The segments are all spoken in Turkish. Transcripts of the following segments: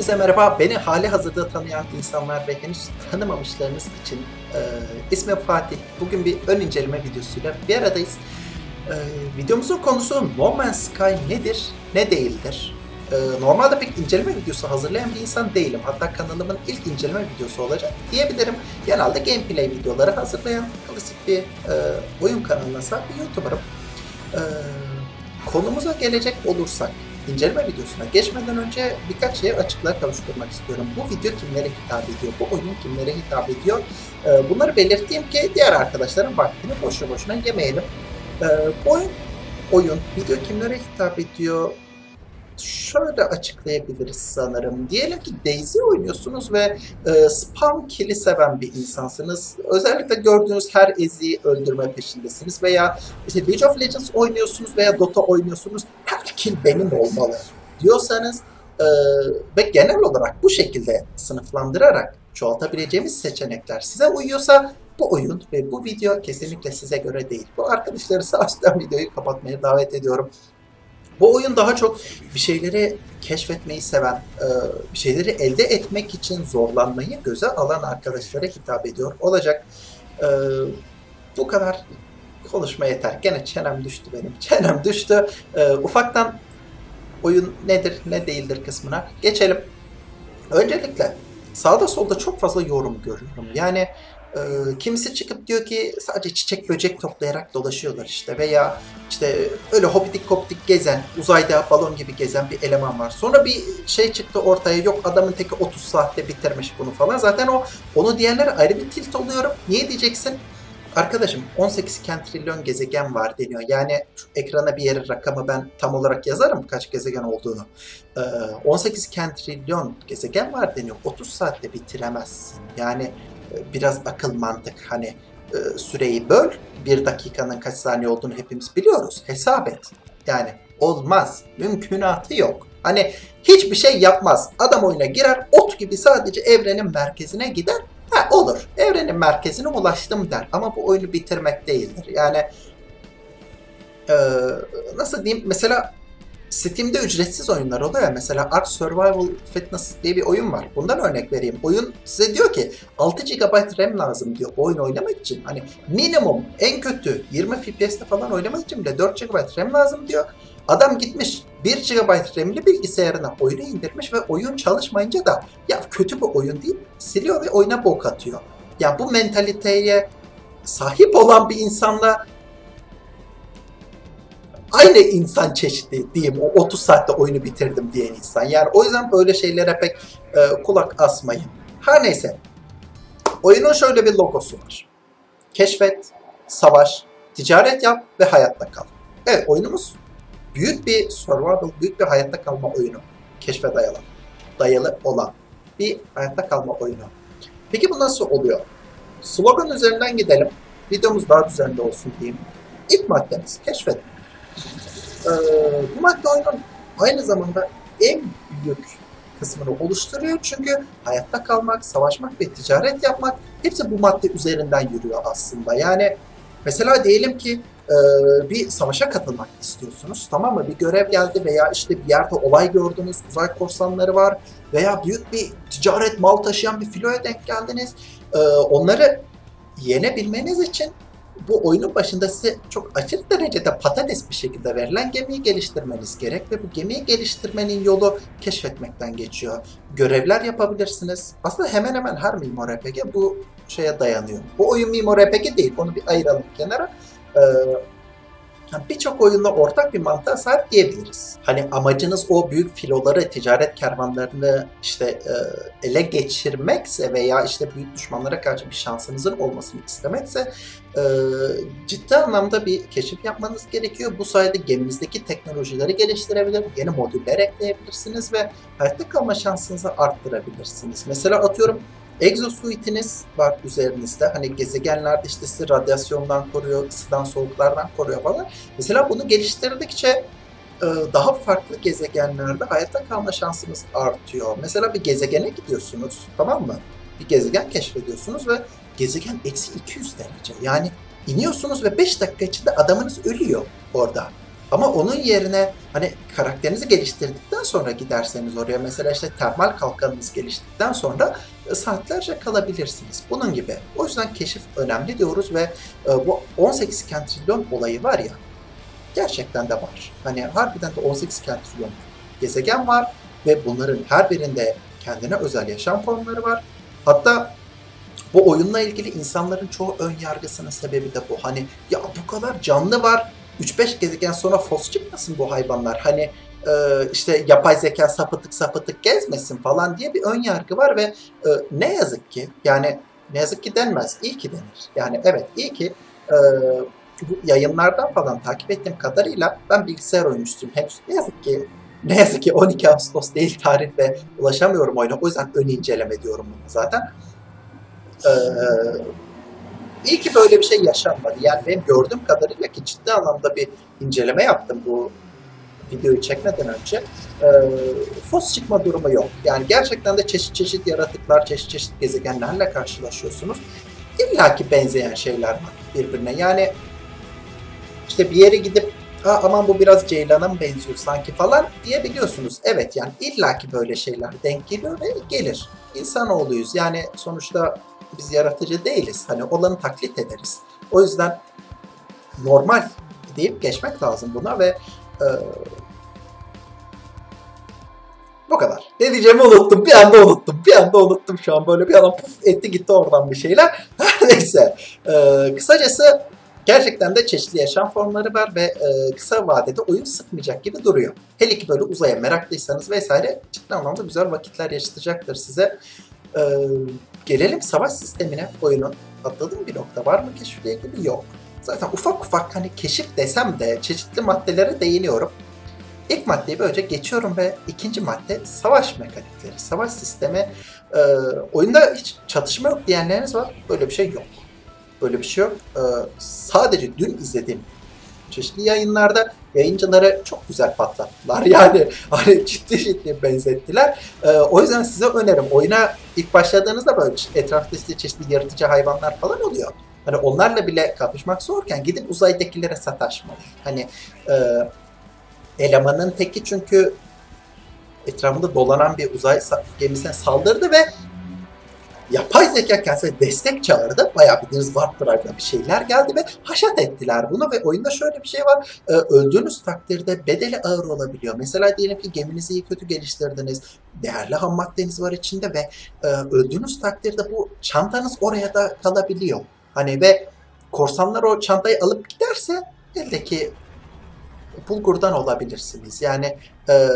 Hepinize merhaba. Beni hali hazırda tanıyan insanlar ve henüz tanımamışlarınız için e, ismim Fatih. Bugün bir ön inceleme videosuyla bir aradayız. E, videomuzun konusu No Man's Sky nedir, ne değildir? E, normalde pek inceleme videosu hazırlayan bir insan değilim. Hatta kanalımın ilk inceleme videosu olacak diyebilirim. Genelde gameplay videoları hazırlayan klasik bir e, oyun kanalına sahip bir YouTuber'ım. E, konumuza gelecek olursak, inceleme videosuna geçmeden önce birkaç şey açıklığa kavuşturmak istiyorum. Bu video kimlere hitap ediyor? Bu oyun kimlere hitap ediyor? Ee, bunları belirteyim ki diğer arkadaşların vaktini boşu boşuna yemeyelim. Ee, bu oyun, oyun, video kimlere hitap ediyor? Şöyle açıklayabiliriz sanırım. Diyelim ki Daisy oynuyorsunuz ve e, spam kill'i seven bir insansınız. Özellikle gördüğünüz her eziyi öldürme peşindesiniz veya işte League of Legends oynuyorsunuz veya Dota oynuyorsunuz. Her kill benim olmalı diyorsanız e, ve genel olarak bu şekilde sınıflandırarak çoğaltabileceğimiz seçenekler size uyuyorsa bu oyun ve bu video kesinlikle size göre değil. Bu arkadaşları sağ üstten videoyu kapatmaya davet ediyorum. Bu oyun daha çok bir şeyleri keşfetmeyi seven, e, bir şeyleri elde etmek için zorlanmayı göze alan arkadaşlara hitap ediyor olacak. E, bu kadar konuşma yeter. Gene çenem düştü benim. Çenem düştü. E, ufaktan oyun nedir ne değildir kısmına geçelim. Öncelikle sağda solda çok fazla yorum görüyorum. Yani e, kimisi çıkıp diyor ki sadece çiçek böcek toplayarak dolaşıyorlar işte veya işte öyle hopidik koptik gezen, uzayda balon gibi gezen bir eleman var. Sonra bir şey çıktı ortaya yok adamın teki 30 saatte bitirmiş bunu falan. Zaten o onu diyenlere ayrı bir tilt oluyorum. Niye diyeceksin? Arkadaşım 18 trilyon gezegen var deniyor. Yani şu ekrana bir yere rakamı ben tam olarak yazarım kaç gezegen olduğunu. Ee, 18 trilyon gezegen var deniyor. 30 saatte bitiremezsin. Yani biraz akıl mantık hani e, süreyi böl. Bir dakikanın kaç saniye olduğunu hepimiz biliyoruz. Hesap et. Yani olmaz. Mümkünatı yok. Hani hiçbir şey yapmaz. Adam oyuna girer, ot gibi sadece evrenin merkezine gider. Ha olur. Evrenin merkezine ulaştım der. Ama bu oyunu bitirmek değildir. Yani e, nasıl diyeyim? Mesela Steam'de ücretsiz oyunlar oluyor ya. Mesela Ark Survival Fitness diye bir oyun var. Bundan örnek vereyim. Oyun size diyor ki 6 GB RAM lazım diyor oyun oynamak için. Hani minimum en kötü 20 FPS'te falan oynamak için bile 4 GB RAM lazım diyor. Adam gitmiş 1 GB RAM'li bilgisayarına oyunu indirmiş ve oyun çalışmayınca da ya kötü bir oyun değil siliyor ve oyuna bok atıyor. Ya bu mentaliteye sahip olan bir insanla aynı insan çeşidi diyeyim. O 30 saatte oyunu bitirdim diyen insan. Yani o yüzden böyle şeylere pek e, kulak asmayın. Her neyse. Oyunun şöyle bir logosu var. Keşfet, savaş, ticaret yap ve hayatta kal. Evet oyunumuz büyük bir survival, büyük bir hayatta kalma oyunu. Keşfe dayalı. Dayalı olan bir hayatta kalma oyunu. Peki bu nasıl oluyor? Slogan üzerinden gidelim. Videomuz daha düzenli olsun diyeyim. İlk maddemiz keşfet. Ee, bu madde aynı zamanda en büyük kısmını oluşturuyor. Çünkü hayatta kalmak, savaşmak ve ticaret yapmak hepsi bu madde üzerinden yürüyor aslında. Yani mesela diyelim ki e, bir savaşa katılmak istiyorsunuz. Tamam mı? Bir görev geldi veya işte bir yerde olay gördünüz, uzay korsanları var veya büyük bir ticaret mal taşıyan bir filoya denk geldiniz. E, onları yenebilmeniz için bu oyunun başında size çok aşırı derecede patates bir şekilde verilen gemiyi geliştirmeniz gerek ve bu gemiyi geliştirmenin yolu keşfetmekten geçiyor. Görevler yapabilirsiniz. Aslında hemen hemen her MMORPG bu şeye dayanıyor. Bu oyun MMORPG değil. Onu bir ayıralım kenara. Ee, birçok oyunla ortak bir mantığa sahip diyebiliriz. Hani amacınız o büyük filoları, ticaret kervanlarını işte e, ele geçirmekse veya işte büyük düşmanlara karşı bir şansınızın olmasını istemekse e, ciddi anlamda bir keşif yapmanız gerekiyor. Bu sayede geminizdeki teknolojileri geliştirebilir, yeni modüller ekleyebilirsiniz ve hayatta kalma şansınızı arttırabilirsiniz. Mesela atıyorum Exosuit'iniz var üzerinizde. Hani gezegenlerde işte sizi radyasyondan koruyor, ısıdan soğuklardan koruyor falan. Mesela bunu geliştirdikçe e, daha farklı gezegenlerde hayatta kalma şansınız artıyor. Mesela bir gezegene gidiyorsunuz tamam mı? Bir gezegen keşfediyorsunuz ve gezegen eksi 200 derece. Yani iniyorsunuz ve 5 dakika içinde adamınız ölüyor orada. Ama onun yerine hani karakterinizi geliştirdikten sonra giderseniz oraya mesela işte termal kalkanınız geliştikten sonra e, saatlerce kalabilirsiniz. Bunun gibi. O yüzden keşif önemli diyoruz ve e, bu 18 kentrilyon olayı var ya gerçekten de var. Hani harbiden de 18 kentrilyon gezegen var ve bunların her birinde kendine özel yaşam formları var. Hatta bu oyunla ilgili insanların çoğu ön yargısının sebebi de bu. Hani ya bu kadar canlı var 3-5 gezegen sonra fos çıkmasın bu hayvanlar. Hani e, işte yapay zeka sapıtık sapıtık gezmesin falan diye bir ön yargı var ve e, ne yazık ki yani ne yazık ki denmez. iyi ki denir. Yani evet iyi ki e, yayınlardan falan takip ettiğim kadarıyla ben bilgisayar oyuncusuyum. Henüz ne yazık ki ne yazık ki 12 Ağustos değil tarih ve ulaşamıyorum oyuna. O yüzden ön inceleme diyorum bunu zaten. Ee, İyi ki böyle bir şey yaşanmadı. Yani benim gördüğüm kadarıyla ki ciddi anlamda bir inceleme yaptım bu videoyu çekmeden önce. E, fos çıkma durumu yok. Yani gerçekten de çeşit çeşit yaratıklar, çeşit çeşit gezegenlerle karşılaşıyorsunuz. İlla ki benzeyen şeyler var birbirine. Yani işte bir yere gidip ha aman bu biraz Ceylan'a mı benziyor sanki falan diyebiliyorsunuz. Evet yani illaki böyle şeyler denk geliyor ve gelir. İnsanoğluyuz. Yani sonuçta biz yaratıcı değiliz. Hani olanı taklit ederiz. O yüzden normal deyip geçmek lazım buna ve e, bu kadar. Ne diyeceğimi unuttum. Bir anda unuttum. Bir anda unuttum şu an. Böyle bir anda puf etti gitti oradan bir şeyler. Neyse. Ee, kısacası gerçekten de çeşitli yaşam formları var ve e, kısa vadede oyun sıkmayacak gibi duruyor. Hele ki böyle uzaya meraklıysanız vesaire ciddi anlamda güzel vakitler yaşatacaktır size. Ee, gelelim savaş sistemine oyunun. Atladığım bir nokta var mı keşifle ilgili? Yok. Zaten ufak ufak hani keşif desem de çeşitli maddelere değiniyorum. İlk maddeyi böylece geçiyorum ve ikinci madde savaş mekanikleri, savaş sistemi. E, oyunda hiç çatışma yok diyenleriniz var. Böyle bir şey yok. Böyle bir şey yok. E, sadece dün izlediğim çeşitli yayınlarda yayıncıları çok güzel patlattılar. Yani hani ciddi ciddi benzettiler. Ee, o yüzden size önerim. Oyuna ilk başladığınızda böyle etrafta işte çeşitli yaratıcı hayvanlar falan oluyor. Hani onlarla bile kapışmak zorken gidip uzaydakilere sataşmayın. Hani e, elemanın teki çünkü etrafında dolanan bir uzay gemisine saldırdı ve yapay zeka kendisine destek çağırdı. Bayağı bildiğiniz Warp Drive'da bir şeyler geldi ve haşat ettiler bunu ve oyunda şöyle bir şey var. E, öldüğünüz takdirde bedeli ağır olabiliyor. Mesela diyelim ki geminizi iyi kötü geliştirdiniz. Değerli ham maddeniz var içinde ve e, öldüğünüz takdirde bu çantanız oraya da kalabiliyor. Hani ve korsanlar o çantayı alıp giderse eldeki bulgurdan olabilirsiniz. Yani e,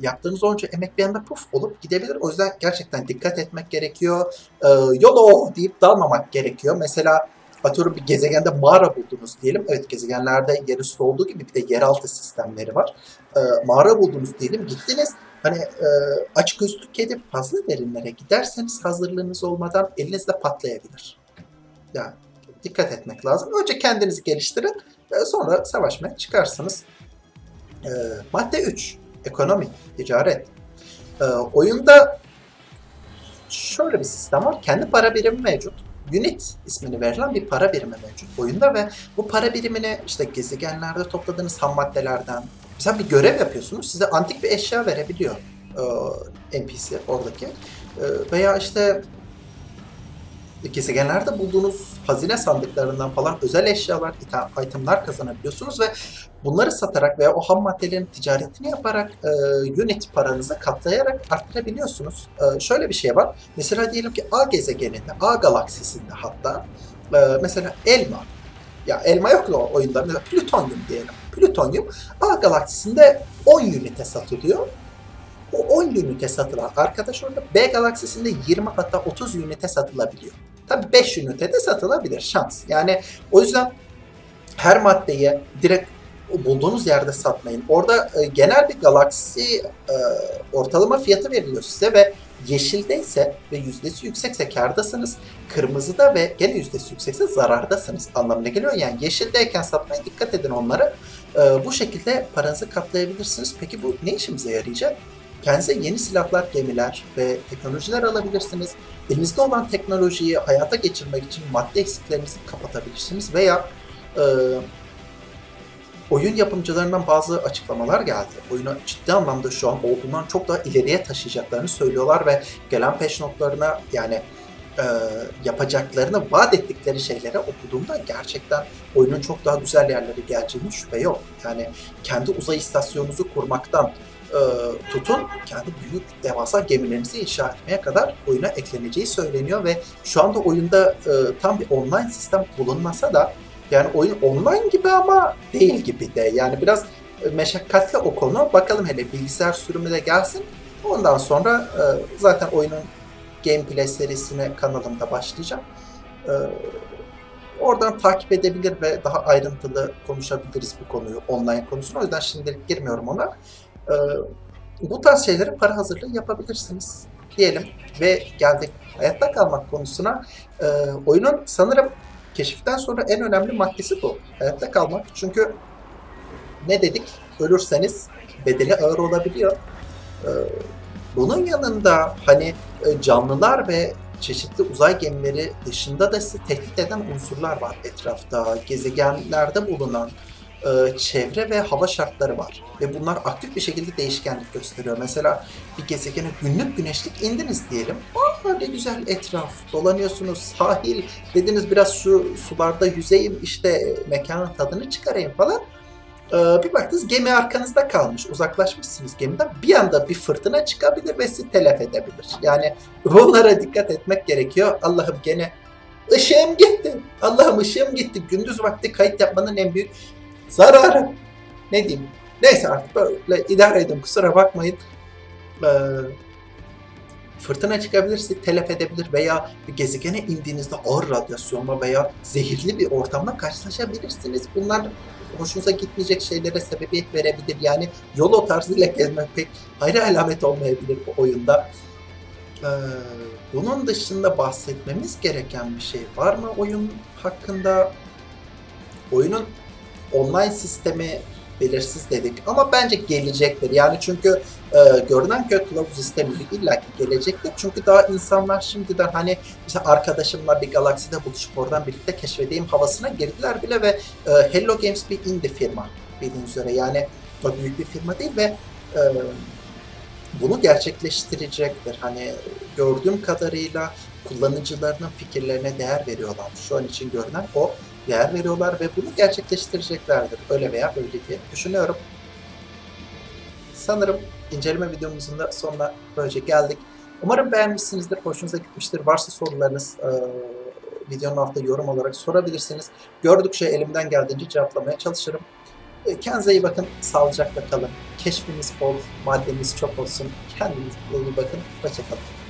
yaptığınız onca emek bir anda puf olup gidebilir. O yüzden gerçekten dikkat etmek gerekiyor. E, YOLO deyip dalmamak gerekiyor. Mesela atıyorum bir gezegende mağara buldunuz diyelim. Evet gezegenlerde yer üstü olduğu gibi bir de yeraltı sistemleri var. E, mağara buldunuz diyelim gittiniz. Hani e, aç gözlük edip fazla derinlere giderseniz hazırlığınız olmadan elinizde patlayabilir. Yani dikkat etmek lazım. Önce kendinizi geliştirin. Sonra savaşmaya çıkarsınız. E, madde 3. Ekonomi, ticaret. E, oyunda şöyle bir sistem var. Kendi para birimi mevcut. Unit ismini verilen bir para birimi mevcut oyunda ve bu para birimini işte gezegenlerde topladığınız ham maddelerden mesela bir görev yapıyorsunuz size antik bir eşya verebiliyor e, NPC oradaki e, veya işte gezegenlerde bulduğunuz hazine sandıklarından falan özel eşyalar, itemler kazanabiliyorsunuz ve bunları satarak veya o ham maddelerin ticaretini yaparak e, unit paranızı katlayarak arttırabiliyorsunuz. E, şöyle bir şey var. Mesela diyelim ki A gezegeninde, A galaksisinde hatta e, mesela elma ya elma yok da oyunda mesela plütonyum diyelim. Plütonyum A galaksisinde 10 ünite satılıyor. O 10 ünite satılan arkadaş orada B galaksisinde 20 hatta 30 ünite satılabiliyor. Tabi 5 ünite de satılabilir şans. Yani o yüzden her maddeyi direkt bulduğunuz yerde satmayın. Orada e, genel bir galaksi e, ortalama fiyatı veriliyor size ve yeşildeyse ve yüzdesi yüksekse kardasınız. Kırmızıda ve gene yüzdesi yüksekse zarardasınız anlamına geliyor. Yani yeşildeyken satmaya dikkat edin onları. E, bu şekilde paranızı katlayabilirsiniz. Peki bu ne işimize yarayacak? Kendinize yeni silahlar, gemiler ve teknolojiler alabilirsiniz. Elinizde olan teknolojiyi hayata geçirmek için madde eksiklerinizi kapatabilirsiniz veya e, oyun yapımcılarından bazı açıklamalar geldi. Oyunu ciddi anlamda şu an olduğundan çok daha ileriye taşıyacaklarını söylüyorlar ve gelen patch notlarına yani e, yapacaklarını vaat ettikleri şeylere okuduğumda gerçekten oyunun çok daha güzel yerlere geleceğini şüphe yok. Yani kendi uzay istasyonunuzu kurmaktan e, tutun kendi büyük devasa gemilerinizi inşa etmeye kadar oyuna ekleneceği söyleniyor ve şu anda oyunda e, tam bir online sistem bulunmasa da yani oyun online gibi ama değil gibi de. Yani biraz meşakkatli o konu. Bakalım hele bilgisayar sürümü de gelsin. Ondan sonra e, zaten oyunun gameplay serisine kanalımda başlayacağım. E, oradan takip edebilir ve daha ayrıntılı konuşabiliriz bu konuyu online konusunu. O yüzden şimdilik girmiyorum ona. E, bu tarz şeyleri para hazırlığı yapabilirsiniz diyelim ve geldik hayatta kalmak konusuna. E, oyunun sanırım keşiften sonra en önemli maddesi bu. Hayatta kalmak. Çünkü ne dedik? Ölürseniz bedeli ağır olabiliyor. Ee, bunun yanında hani e, canlılar ve çeşitli uzay gemileri dışında da sizi tehdit eden unsurlar var etrafta. Gezegenlerde bulunan e, çevre ve hava şartları var. Ve bunlar aktif bir şekilde değişkenlik gösteriyor. Mesela bir gezegene günlük güneşlik indiniz diyelim. Aa ne güzel etraf. Dolanıyorsunuz sahil. Dediniz biraz şu sularda yüzeyim işte mekanın tadını çıkarayım falan. Ee, bir baktınız gemi arkanızda kalmış. Uzaklaşmışsınız gemiden. Bir anda bir fırtına çıkabilir ve sizi telef edebilir. Yani bunlara dikkat etmek gerekiyor. Allah'ım gene ışığım gitti. Allah'ım ışığım gitti. Gündüz vakti kayıt yapmanın en büyük zararı. Ne diyeyim? Neyse artık böyle idare edin kusura bakmayın. Ee, fırtına çıkabilir, telef edebilir veya bir gezegene indiğinizde ağır radyasyonla veya zehirli bir ortamla karşılaşabilirsiniz. Bunlar hoşunuza gitmeyecek şeylere sebebiyet verebilir. Yani yol tarzıyla gezmek pek hayra alamet olmayabilir bu oyunda. Ee, bunun dışında bahsetmemiz gereken bir şey var mı oyun hakkında? Oyunun online sistemi belirsiz dedik ama bence gelecektir. Yani çünkü e, görünen köy kılavuz sistemi illaki gelecektir. Çünkü daha insanlar şimdiden hani mesela arkadaşımla bir galakside buluşup oradan birlikte keşfedeyim havasına girdiler bile ve e, Hello Games bir indie firma bildiğiniz üzere. Yani o büyük bir firma değil ve e, bunu gerçekleştirecektir. Hani gördüğüm kadarıyla kullanıcılarının fikirlerine değer veriyorlar. Şu an için görünen o değer veriyorlar ve bunu gerçekleştireceklerdir. Öyle veya böyle diye düşünüyorum. Sanırım inceleme videomuzun da sonuna böylece geldik. Umarım beğenmişsinizdir, hoşunuza gitmiştir. Varsa sorularınız e, videonun altında yorum olarak sorabilirsiniz. Gördükçe elimden geldiğince cevaplamaya çalışırım. E, kendinize iyi bakın, sağlıcakla kalın. Keşfiniz bol, maddeniz çok olsun. Kendinize iyi bakın, hoşçakalın.